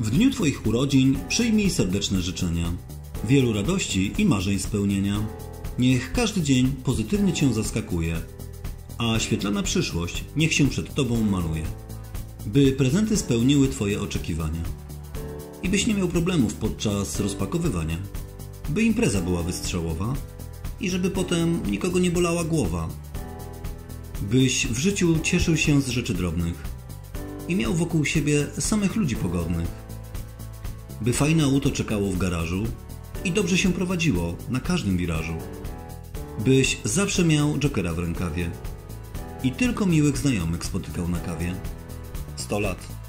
W dniu Twoich urodzin przyjmij serdeczne życzenia. Wielu radości i marzeń spełnienia. Niech każdy dzień pozytywnie Cię zaskakuje, a świetlana przyszłość niech się przed Tobą maluje. By prezenty spełniły Twoje oczekiwania. I byś nie miał problemów podczas rozpakowywania. By impreza była wystrzałowa i żeby potem nikogo nie bolała głowa. Byś w życiu cieszył się z rzeczy drobnych i miał wokół siebie samych ludzi pogodnych. By fajne auto czekało w garażu i dobrze się prowadziło na każdym wirażu. Byś zawsze miał jokera w rękawie i tylko miłych znajomych spotykał na kawie. 100 lat.